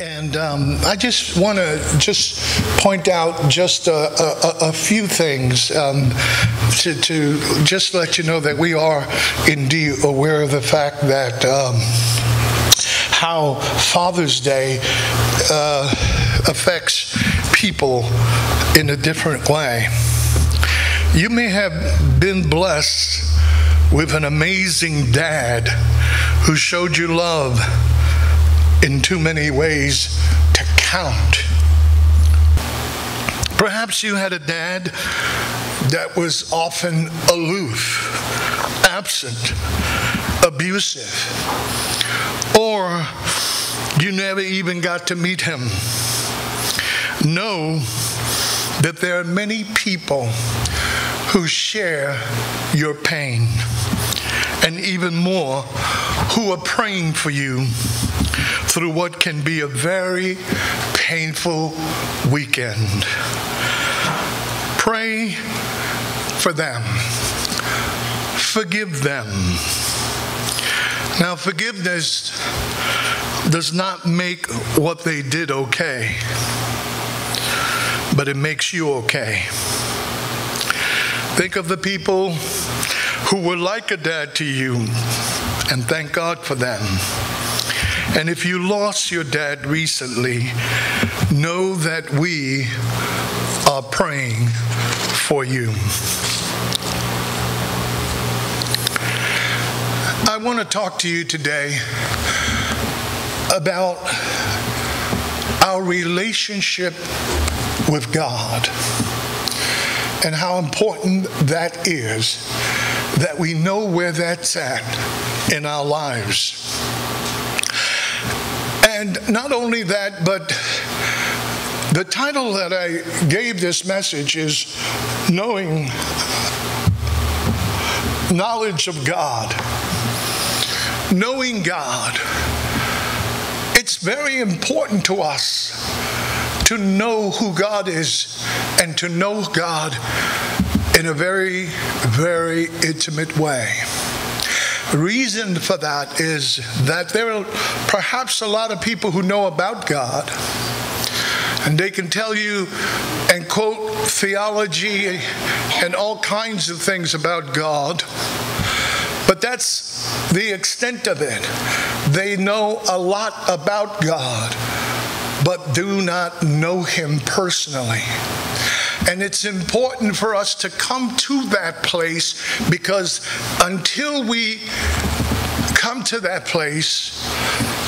And um, I just want to just point out just a, a, a few things um, to, to, just let you know that we are indeed aware of the fact that um, how Father's Day uh, affects people in a different way. You may have been blessed with an amazing dad who showed you love in too many ways to count. Perhaps you had a dad that was often aloof, absent, abusive, or you never even got to meet him. Know that there are many people who share your pain, and even more, who are praying for you through what can be a very painful weekend. Pray for them, forgive them. Now, forgiveness does not make what they did okay, but it makes you okay. Think of the people who were like a dad to you, and thank God for them. And if you lost your dad recently, know that we are praying for you. I want to talk to you today about our relationship with God and how important that is that we know where that's at in our lives. And not only that, but the title that I gave this message is Knowing Knowledge of God. Knowing God. It's very important to us to know who God is and to know God in a very, very intimate way. Reason for that is that there are perhaps a lot of people who know about God, and they can tell you and quote theology and all kinds of things about God. But that's the extent of it. They know a lot about God, but do not know Him personally. And it's important for us to come to that place because until we come to that place,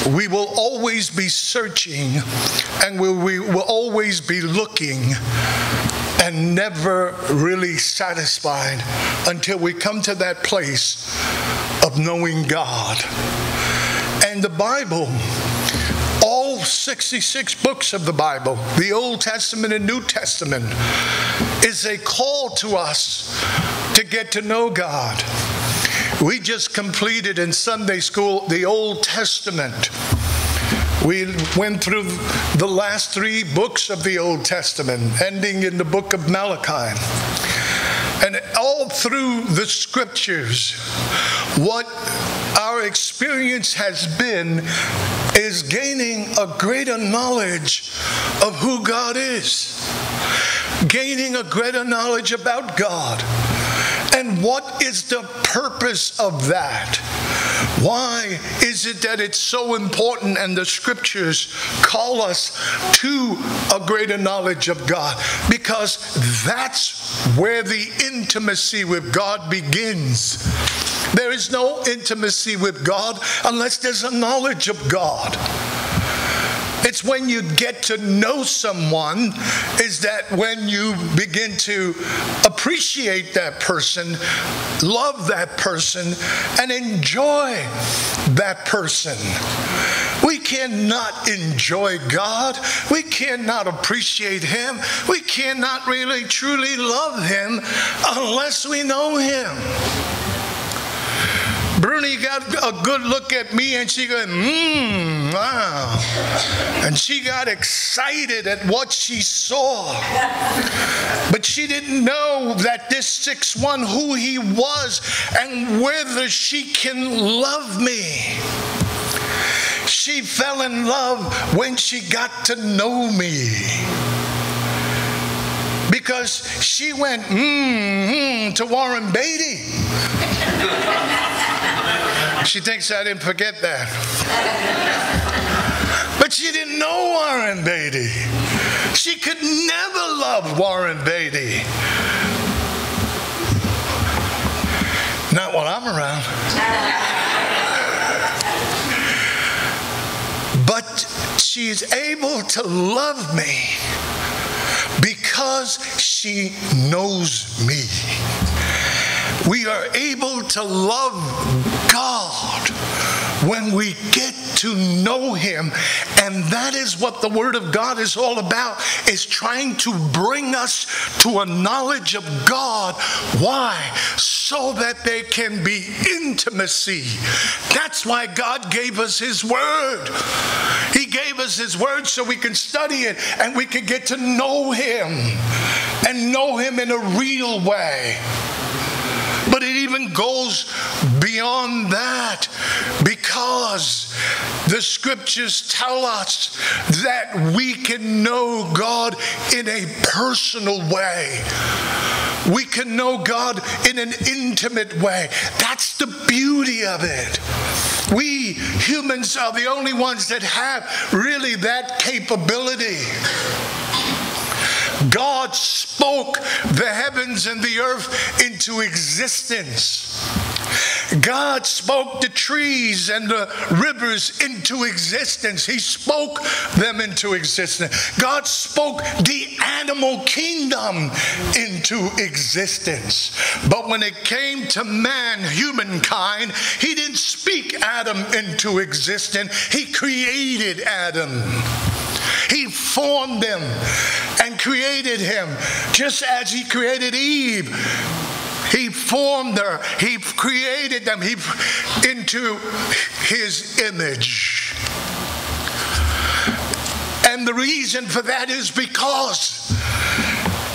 we will always be searching and we, will always be looking and never really satisfied until we come to that place of knowing God. And the Bible 66 books of the Bible, the Old Testament and New Testament, is a call to us to get to know God. We just completed in Sunday school the Old Testament. We went through the last three books of the Old Testament, ending in the book of Malachi. And all through the scriptures, what our experience has been is gaining a greater knowledge of who God is, gaining a greater knowledge about God. And what is the purpose of that? Why is it that it's so important and the scriptures call us to a greater knowledge of God? Because that's where the intimacy with God begins. There is no intimacy with God unless there's a knowledge of God. It's when you get to know someone, is that when you begin to appreciate that person, love that person, and enjoy that person. We cannot enjoy God. We cannot appreciate Him. We cannot really truly love Him unless we know Him. Bruni got a good look at me and she goes, mmm, wow. And she got excited at what she saw. But she didn't know that this six one who he was and whether she can love me. She fell in love when she got to know me. Because she went, mm, to Warren Beatty. she thinks I didn't forget that. But she didn't know Warren Beatty. She could never love Warren Beatty. Not while I'm around. but she's able to love me because she knows me. We are able to love God when we get to know him. And that is what the word of god is all about is trying to bring us to a knowledge of god. Why? So that there can be intimacy. That's why god gave us his word. He gave us his word so we can study it and we can get to know him and know him in a real way even goes beyond that because the scriptures tell us that we can know God in a personal way. We can know God in an intimate way. That's the beauty of it. We humans are the only ones that have really that capability. God spoke the heavens and the earth into existence. God spoke the trees and the rivers into existence. He spoke them into existence. God spoke the animal kingdom into existence. But when it came to man, humankind, he didn't speak Adam into existence, he created Adam. He formed them and created him just as he created Eve. He formed her. He created them he, into his image. And the reason for that is because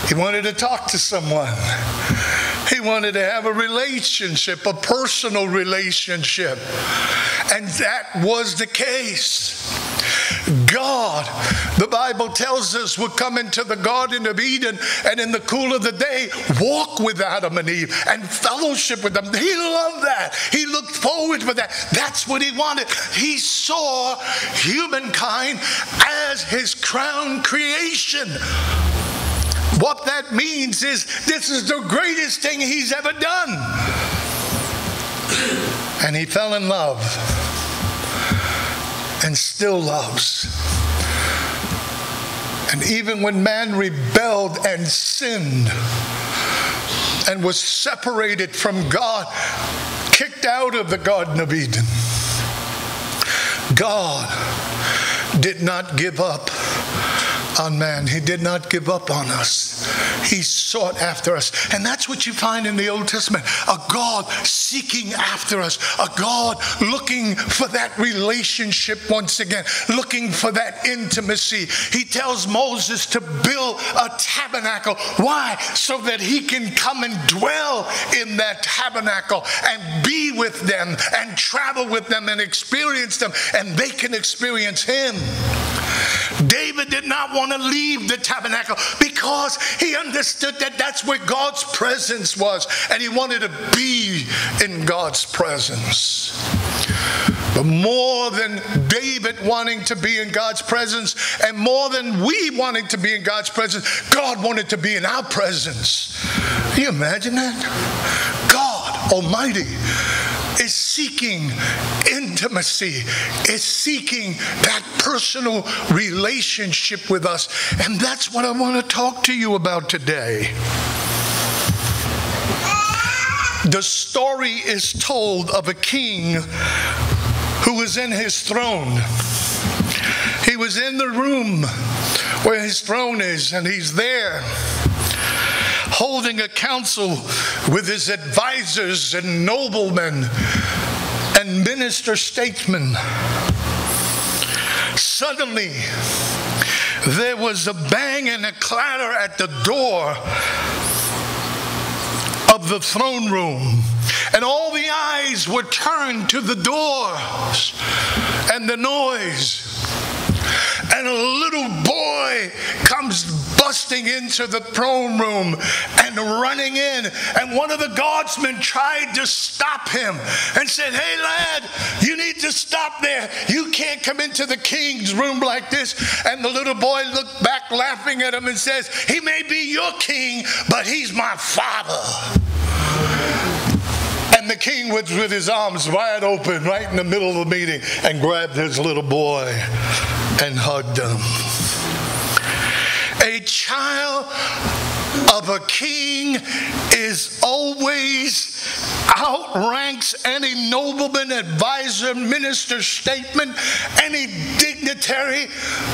he wanted to talk to someone. He wanted to have a relationship, a personal relationship. And that was the case. God, the Bible tells us, would come into the Garden of Eden and in the cool of the day walk with Adam and Eve and fellowship with them. He loved that. He looked forward to that. That's what he wanted. He saw humankind as his crown creation. What that means is this is the greatest thing he's ever done. And he fell in love and still loves. And even when man rebelled and sinned and was separated from God, kicked out of the Garden of Eden, God did not give up on man. He did not give up on us. He sought after us. And that's what you find in the Old Testament a God seeking after us, a God looking for that relationship once again, looking for that intimacy. He tells Moses to build a tabernacle. Why? So that he can come and dwell in that tabernacle and be with them and travel with them and experience them, and they can experience him. David did not want to leave the tabernacle because he understood that that's where God's presence was and he wanted to be in God's presence. But more than David wanting to be in God's presence and more than we wanting to be in God's presence, God wanted to be in our presence. Can you imagine that? God Almighty is seeking intimacy, is seeking that personal relationship with us. And that's what I want to talk to you about today. The story is told of a king who was in his throne. He was in the room where his throne is, and he's there holding a council with his advisors and noblemen and minister statesmen. Suddenly, there was a bang and a clatter at the door of the throne room. And all the eyes were turned to the doors and the noise. And a little boy comes busting into the throne room and running in. And one of the guardsmen tried to stop him and said, Hey, lad, you need to stop there. You can't come into the king's room like this. And the little boy looked back, laughing at him, and says, He may be your king, but he's my father. And the king was with his arms wide open right in the middle of the meeting and grabbed his little boy and hugged him. Child of a king is always outranks any nobleman, advisor, minister, statement, any dignitary.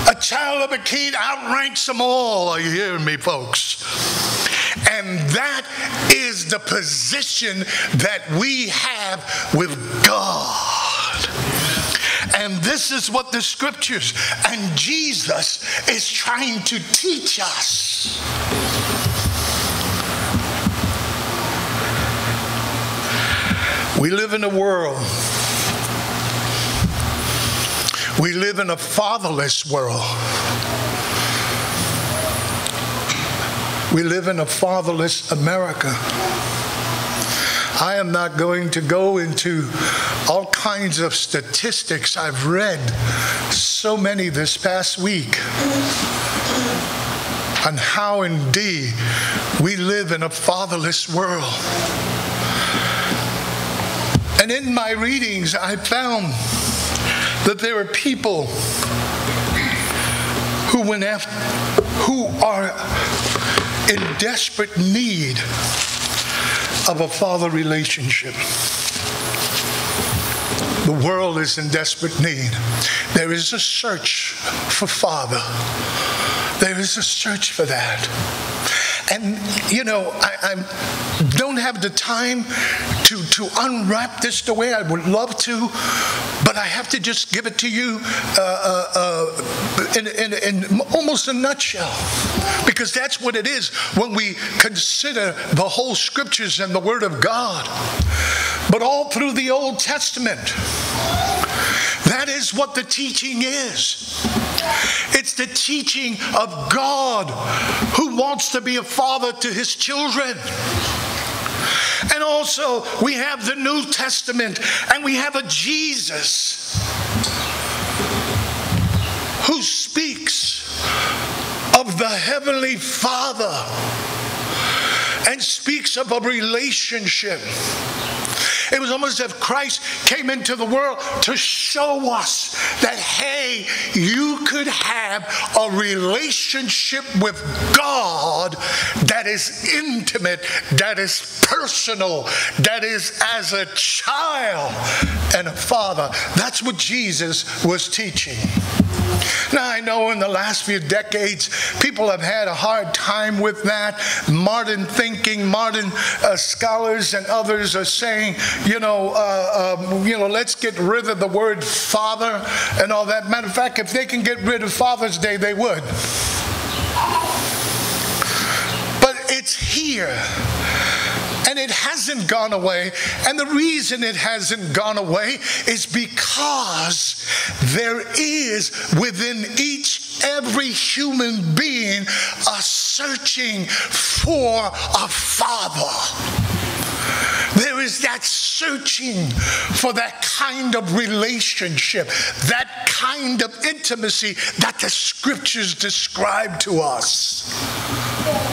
A child of a king outranks them all. Are you hearing me, folks? And that is the position that we have with God. And this is what the scriptures and Jesus is trying to teach us. We live in a world. We live in a fatherless world. We live in a fatherless America. I am not going to go into all kinds of statistics. I've read so many this past week on how indeed we live in a fatherless world. And in my readings, I found that there are people who, went after, who are in desperate need of a father relationship. The world is in desperate need. There is a search for father. There is a search for that. And, you know, I, I, don't have the time to, to unwrap this the way I would love to, but I have to just give it to you uh, uh, uh, in, in, in almost a nutshell. Because that's what it is when we consider the whole scriptures and the Word of God. But all through the Old Testament, that is what the teaching is. It's the teaching of God who wants to be a father to his children. Also, we have the New Testament and we have a Jesus who speaks of the Heavenly Father and speaks of a relationship. It was almost as if Christ came into the world to show us that, hey, you could have a relationship with God that is intimate, that is personal, that is as a child and a father. That's what Jesus was teaching. Now, I know in the last few decades, people have had a hard time with that. Modern thinking, modern uh, scholars, and others are saying, you know, uh, um, you know, let's get rid of the word father and all that. Matter of fact, if they can get rid of Father's Day, they would. It's here and it hasn't gone away. And the reason it hasn't gone away is because there is within each every human being a searching for a father. There is that searching for that kind of relationship, that kind of intimacy that the scriptures describe to us.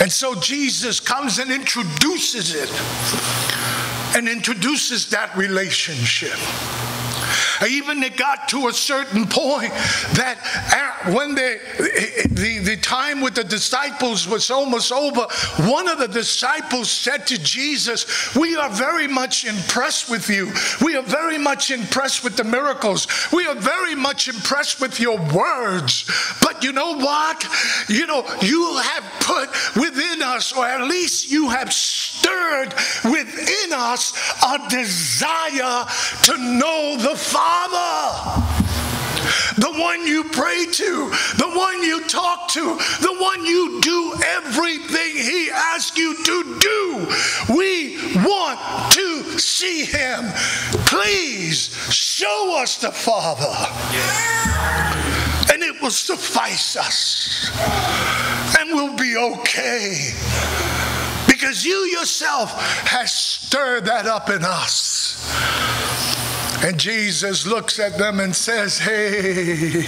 And so Jesus comes and introduces it and introduces that relationship. Even it got to a certain point that when they, the, the time with the disciples was almost over, one of the disciples said to Jesus, We are very much impressed with you. We are very much impressed with the miracles. We are very much impressed with your words. But you know what? You know, you have put within us, or at least you have stirred within us, a desire to know the Father. the one you pray to, the one you talk to, the one you do everything He asks you to do. We want to see Him. Please show us the Father. And it will suffice us. And we'll be okay. Because you yourself has stirred that up in us. And Jesus looks at them and says, Hey,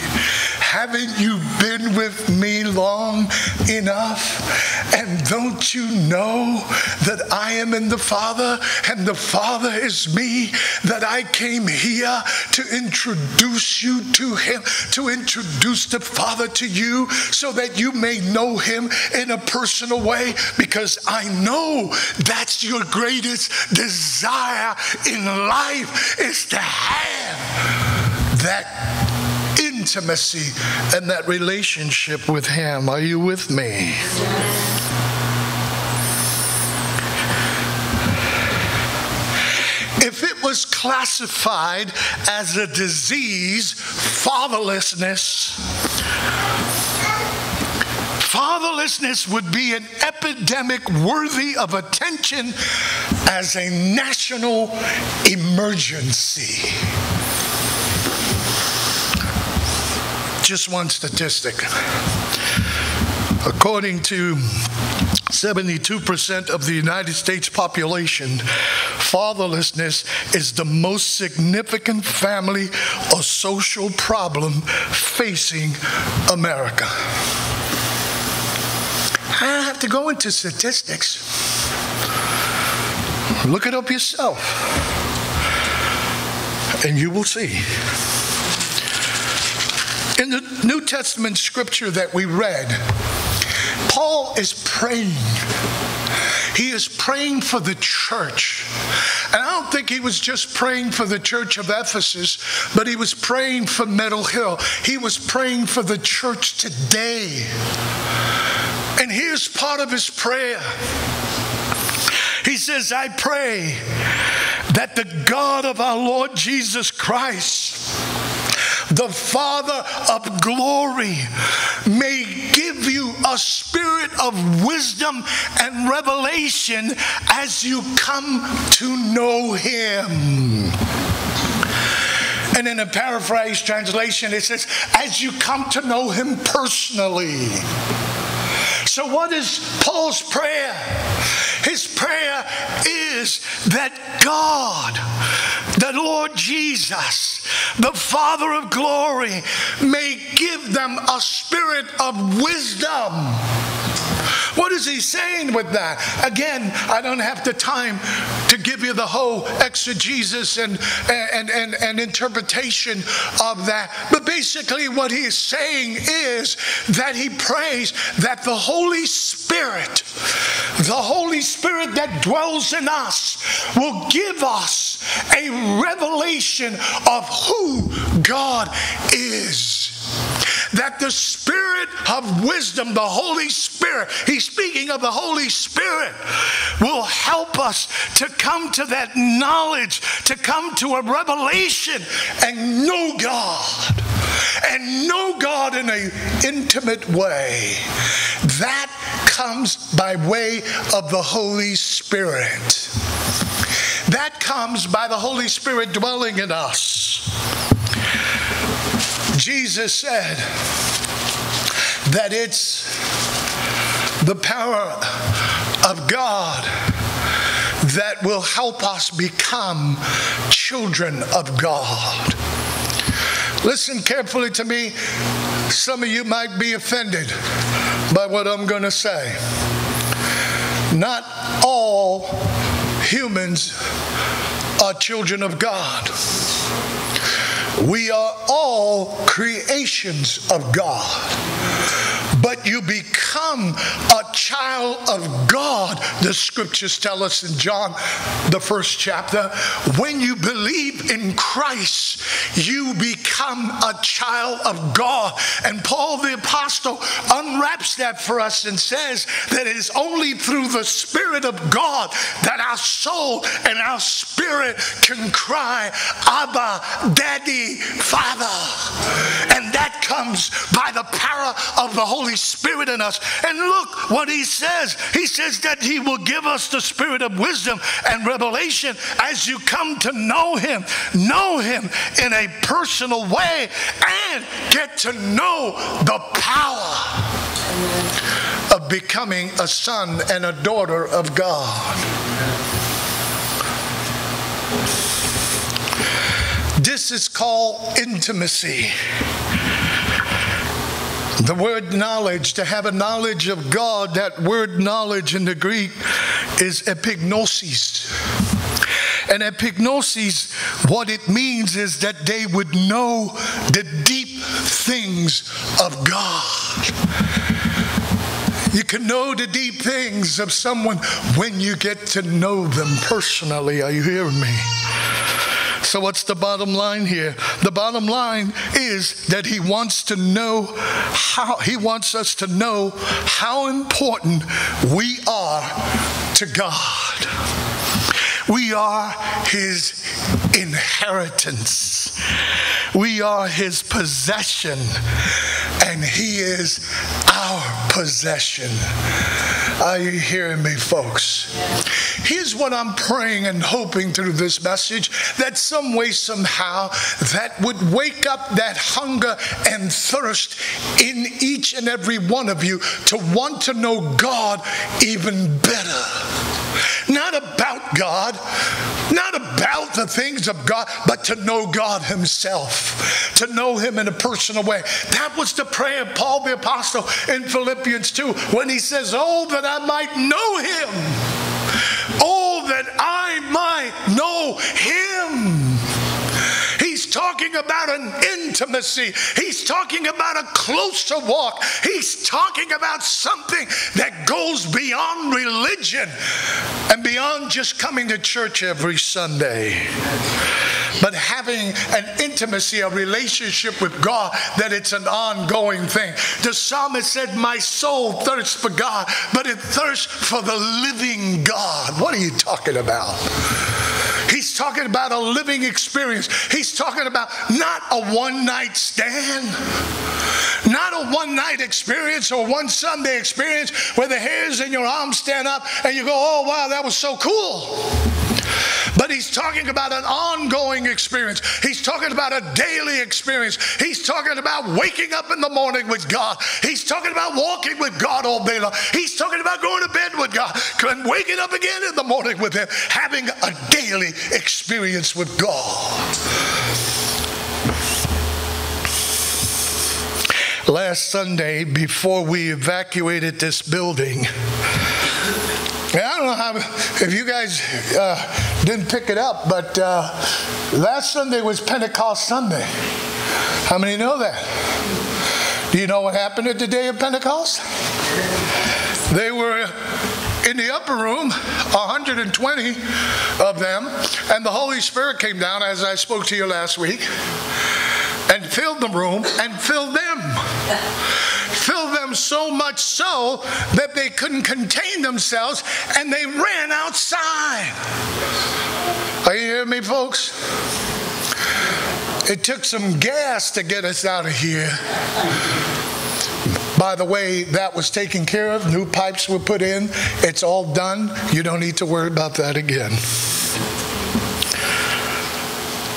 haven't you been with me long enough? And don't you know that I am in the Father and the Father is me? That I came here to introduce you to Him, to introduce the Father to you so that you may know Him in a personal way because I know that's your greatest desire in life is to have that intimacy and that relationship with Him. Are you with me? If it was classified as a disease, fatherlessness, Fatherlessness would be an epidemic worthy of attention as a national emergency. Just one statistic. According to 72% of the United States population, fatherlessness is the most significant family or social problem facing America. I don't have to go into statistics. Look it up yourself, and you will see. In the New Testament scripture that we read, Paul is praying. He is praying for the church. And I don't think he was just praying for the church of Ephesus, but he was praying for Meadow Hill. He was praying for the church today. And here's part of his prayer. He says, I pray that the God of our Lord Jesus Christ, the Father of glory, may give you a spirit of wisdom and revelation as you come to know Him. And in a paraphrase translation, it says, as you come to know Him personally. So, what is Paul's prayer? His prayer is that God, the Lord Jesus, the Father of glory, may give them a spirit of wisdom what is he saying with that? Again, I don't have the time to give you the whole exegesis and, and, and, and interpretation of that. But basically, what he is saying is that he prays that the Holy Spirit, the Holy Spirit that dwells in us, will give us a revelation of who God is that the Spirit of wisdom, the Holy Spirit, he's speaking of the Holy Spirit, will help us to come to that knowledge, to come to a revelation and know God. And know God in an intimate way. That comes by way of the Holy Spirit. That comes by the Holy Spirit dwelling in us. Jesus said that it's the power of God that will help us become children of God. Listen carefully to me. Some of you might be offended by what I'm going to say. Not all humans are children of God. We are all creations of God. But you become a child of God, the scriptures tell us in John, the first chapter. When you believe in Christ, you become a child of God. And Paul the Apostle unwraps that for us and says that it is only through the Spirit of God that our soul and our spirit can cry, Abba, Daddy, Father. And that comes by the power of the Holy Spirit in us. And look what he says. He says that he will give us the spirit of wisdom and revelation as you come to know him. Know him in a personal way and get to know the power of becoming a son and a daughter of God. This is called intimacy. The word knowledge, to have a knowledge of God, that word knowledge in the Greek is epignosis. And epignosis, what it means is that they would know the deep things of God. You can know the deep things of someone when you get to know them personally. Are you hearing me? So, what's the bottom line here? The bottom line is that he wants to know how, he wants us to know how important we are to God. We are his inheritance. We are his possession, and he is our possession. Are you hearing me, folks? Here's what I'm praying and hoping through this message that some way, somehow, that would wake up that hunger and thirst in each and every one of you to want to know God even better not about God, not about the things of God, but to know God Himself, to know Him in a personal way. That was the prayer of Paul the Apostle in Philippians 2 when he says, Oh, that I might know Him. That I might know Him about an intimacy. He's talking about a closer walk. He's talking about something that goes beyond religion and beyond just coming to church every Sunday. But having an intimacy, a relationship with God, that it's an ongoing thing. The psalmist said, My soul thirsts for God, but it thirsts for the living God. What are you talking about? He's talking about a living experience. He's talking about not a one night stand, not a one night experience or one Sunday experience where the hairs in your arms stand up and you go, oh, wow, that was so cool. But he's talking about an ongoing experience. He's talking about a daily experience. He's talking about waking up in the morning with God. He's talking about walking with God all day long. He's talking about going to bed with God and waking up again in the morning with Him, having a daily experience with God. Last Sunday, before we evacuated this building, I don't know how, if you guys uh, didn't pick it up, but uh, last Sunday was Pentecost Sunday. How many know that? Do you know what happened at the day of Pentecost? They were in the upper room, 120 of them, and the Holy Spirit came down, as I spoke to you last week, and filled the room and filled them filled them so much so that they couldn't contain themselves and they ran outside. Are you hearing me, folks? It took some gas to get us out of here. By the way, that was taken care of. New pipes were put in. It's all done. You don't need to worry about that again.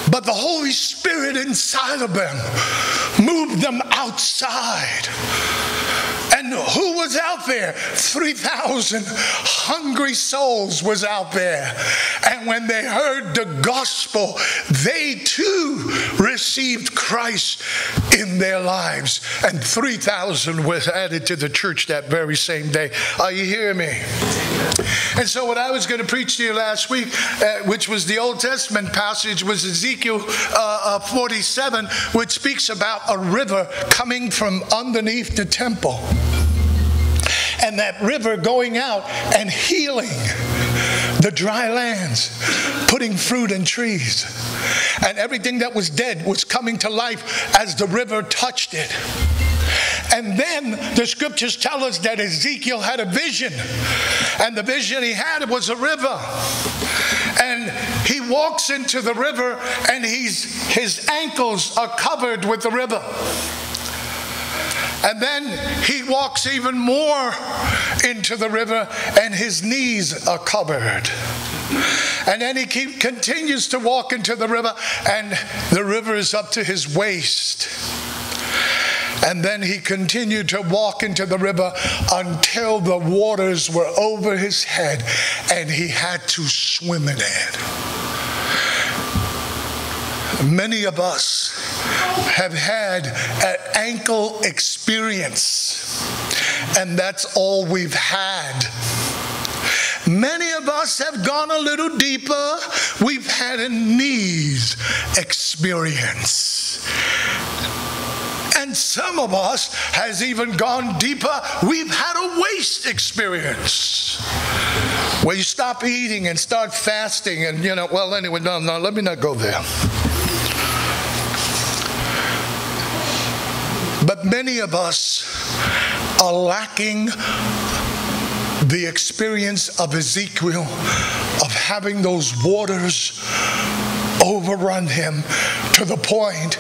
But the Holy Spirit inside of them moved them outside. And who was out there? 3,000 hungry souls was out there. And when they heard the gospel, they too received Christ in their lives. And 3,000 was added to the church that very same day. Are you hearing me? And so, what I was going to preach to you last week, uh, which was the Old Testament passage, was Ezekiel uh, uh, 47, which speaks about a river coming from underneath the temple and that river going out and healing the dry lands, putting fruit in trees. And everything that was dead was coming to life as the river touched it. And then the scriptures tell us that Ezekiel had a vision, and the vision he had was a river. And he walks into the river, and he's, his ankles are covered with the river. And then he walks even more into the river, and his knees are covered. And then he keep, continues to walk into the river, and the river is up to his waist. And then he continued to walk into the river until the waters were over his head and he had to swim in it. Many of us have had an ankle experience, and that's all we've had. Many of us have gone a little deeper. We've had a knees experience. And some of us has even gone deeper. We've had a waist experience where you stop eating and start fasting and you know well anyway no no let me not go there but many of us are lacking the experience of Ezekiel of having those waters overrun him to the point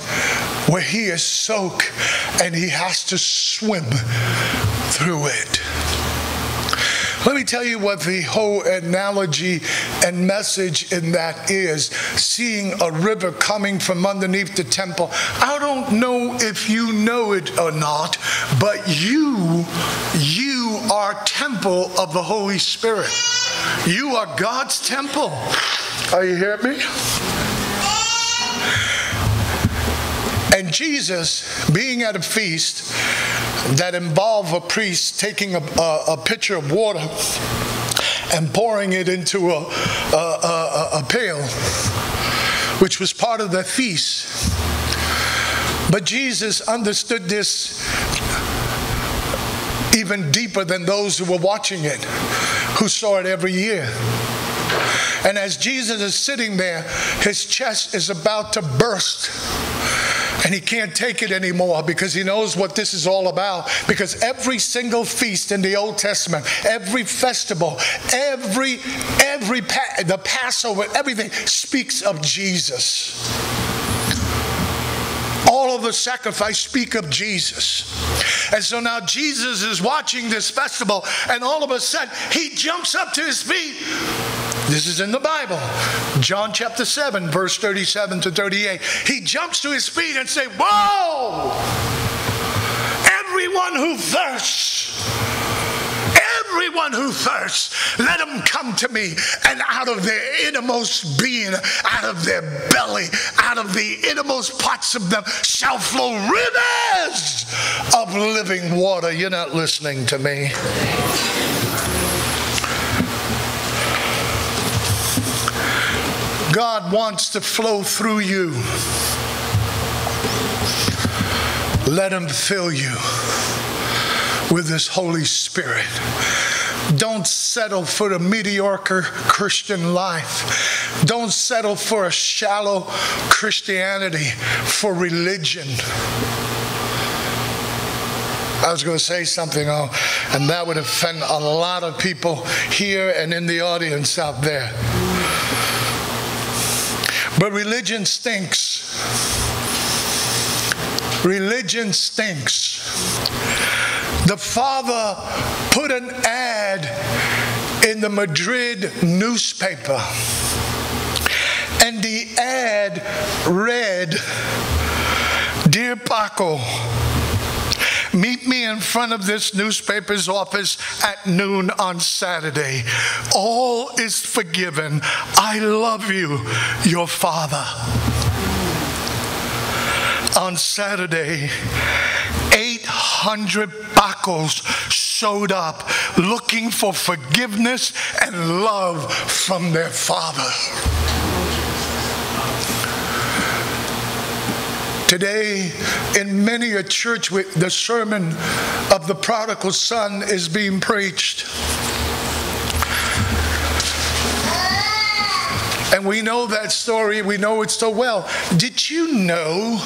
where he is soaked and he has to swim through it. Let me tell you what the whole analogy and message in that is seeing a river coming from underneath the temple. I don't know if you know it or not, but you, you are temple of the Holy Spirit. You are God's temple. Are you hearing me? And Jesus, being at a feast that involve a priest taking a, a, a pitcher of water and pouring it into a, a, a pail, which was part of the feast. But Jesus understood this even deeper than those who were watching it, who saw it every year. And as Jesus is sitting there, his chest is about to burst and he can't take it anymore because he knows what this is all about. Because every single feast in the Old Testament, every festival, every every the Passover, everything speaks of Jesus. The sacrifice speak of Jesus. And so now Jesus is watching this festival, and all of a sudden he jumps up to his feet this is in the Bible. John chapter 7, verse 37 to 38. He jumps to his feet and say, Whoa! Everyone who thirsts, everyone who thirsts, let them come to me. And out of their innermost being, out of their belly, out of the innermost parts of them shall flow rivers of living water. You're not listening to me. God wants to flow through you. Let Him fill you with His Holy Spirit. Don't settle for a mediocre Christian life. Don't settle for a shallow Christianity, for religion. I was going to say something, oh, and that would offend a lot of people here and in the audience out there. But religion stinks. Religion stinks. The father put an ad in the Madrid newspaper, and the ad read Dear Paco, Meet me in front of this newspaper's office at noon on Saturday. All is forgiven. I love you, your father. On Saturday, 800 Pacos showed up looking for forgiveness and love from their father. Today, in many a church, the sermon of the prodigal son is being preached. And we know that story, we know it so well. Did you know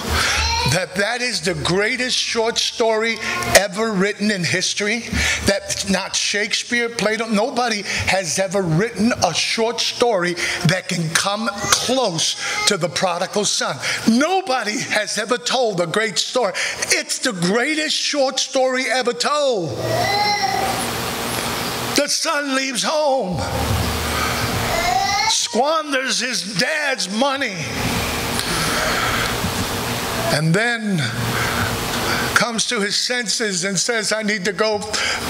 that that is the greatest short story ever written in history? That not Shakespeare, Plato, nobody has ever written a short story that can come close to the prodigal son. Nobody has ever told a great story. It's the greatest short story ever told. The son leaves home, squanders his dad's money and then comes to his senses and says, I need to go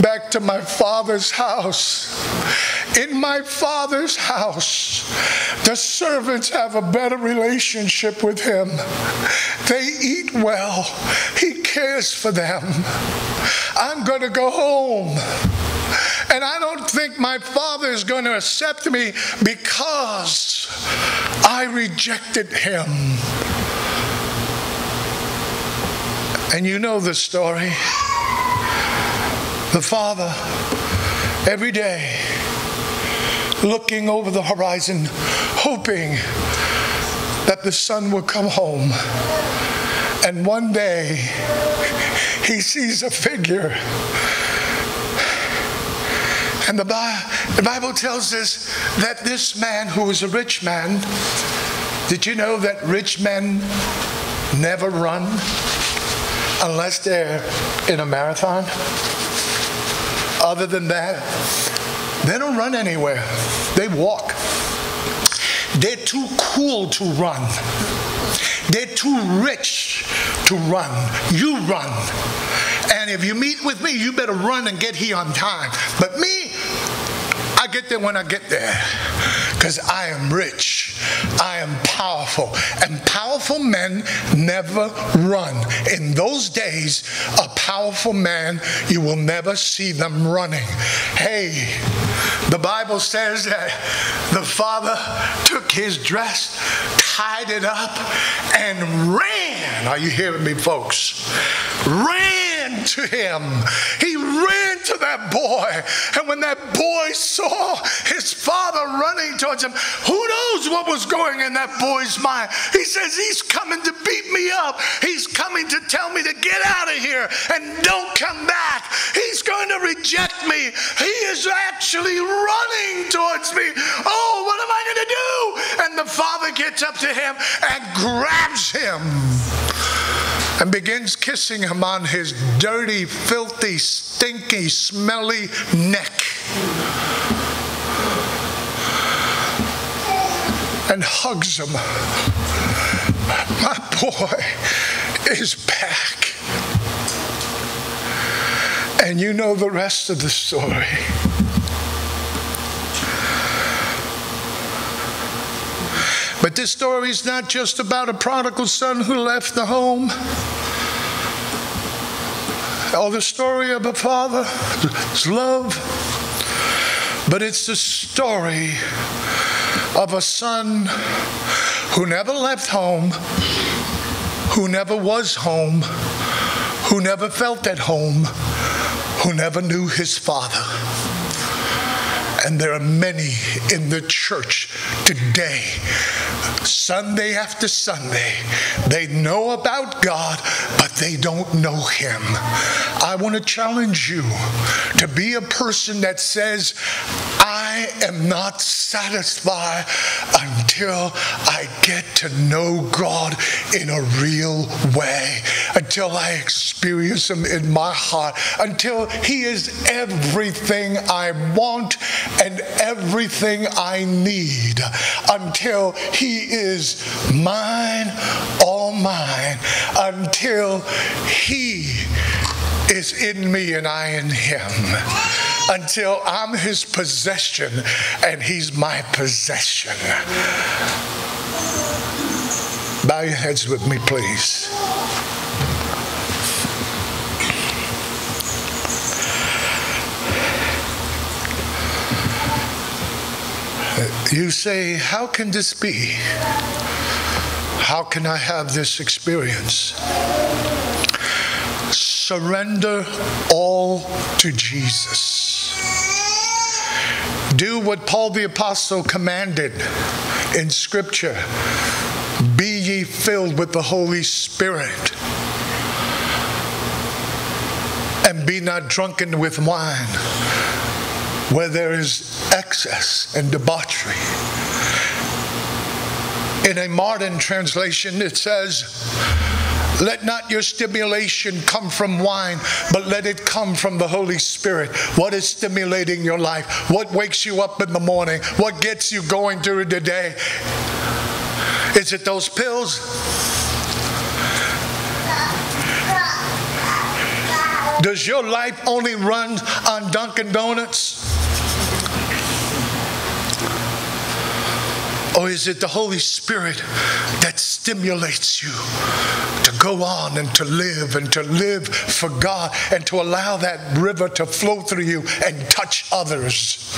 back to my father's house. In my father's house, the servants have a better relationship with him. They eat well, he cares for them. I'm going to go home. And I don't think my father is going to accept me because I rejected him. And you know the story. The father, every day, looking over the horizon, hoping that the son would come home. And one day, he sees a figure. And the, the Bible tells us that this man, who was a rich man, did you know that rich men never run? Unless they're in a marathon. Other than that, they don't run anywhere. They walk. They're too cool to run. They're too rich to run. You run. And if you meet with me, you better run and get here on time. But me, I get there when I get there because I am rich. I am powerful. And powerful men never run. In those days, a powerful man, you will never see them running. Hey, the Bible says that the father took his dress, tied it up, and ran. Are you hearing me, folks? Ran to him. He ran to that boy. And when that boy saw his father running towards him, who knows what was going in that boy's mind? He says, He's coming to beat me up. He's coming to tell me to get out of here and don't come back. He's going to reject me. He is actually running towards me. Oh, what am I going to do? And the father gets up to him and grabs him and begins kissing him on his dirty, filthy, stinky, smelly neck. And hugs him. My boy is back. And you know the rest of the story. But this story is not just about a prodigal son who left the home. Or the story of a father's love. But it's the story of a son who never left home, who never was home, who never felt at home, who never knew his father. And there are many in the church today, Sunday after Sunday. They know about God, but they don't know Him. I want to challenge you to be a person that says, I am not satisfied until I get to know God in a real way, until I experience Him in my heart, until He is everything I want and everything I need until He is mine, all mine, until He is in me and I in Him, until I'm His possession and He's my possession. Bow your heads with me, please. You say, How can this be? How can I have this experience? Surrender all to Jesus do what Paul the Apostle commanded in Scripture be ye filled with the Holy Spirit. And be not drunken with wine, where there is excess and debauchery. In a modern translation, it says, let not your stimulation come from wine, but let it come from the Holy Spirit. What is stimulating your life? What wakes you up in the morning? What gets you going through the day? Is it those pills? Does your life only run on Dunkin' Donuts? Or is it the Holy Spirit that stimulates you to go on and to live and to live for God and to allow that river to flow through you and touch others?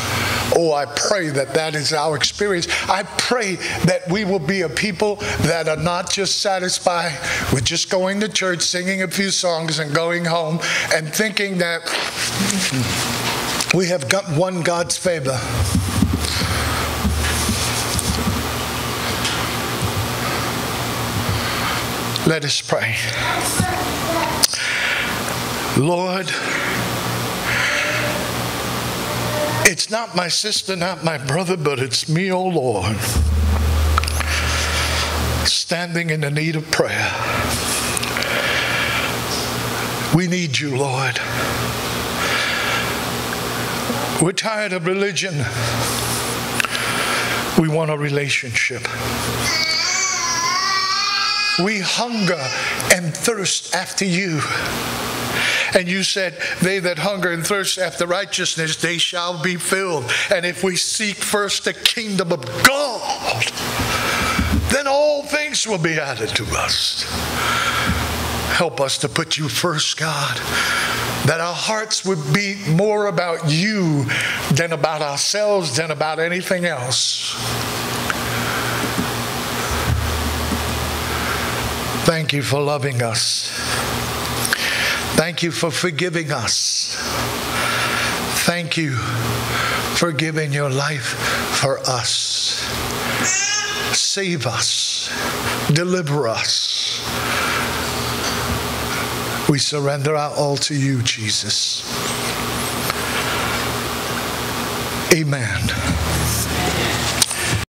Oh, I pray that that is our experience. I pray that we will be a people that are not just satisfied with just going to church, singing a few songs, and going home and thinking that we have got won God's favor. Let us pray. Lord, it's not my sister, not my brother, but it's me, oh Lord, standing in the need of prayer. We need you, Lord. We're tired of religion. We want a relationship. We hunger and thirst after you. And you said, They that hunger and thirst after righteousness, they shall be filled. And if we seek first the kingdom of God, then all things will be added to us. Help us to put you first, God, that our hearts would be more about you than about ourselves, than about anything else. Thank you for loving us. Thank you for forgiving us. Thank you for giving your life for us. Save us. Deliver us. We surrender our all to you, Jesus. Amen.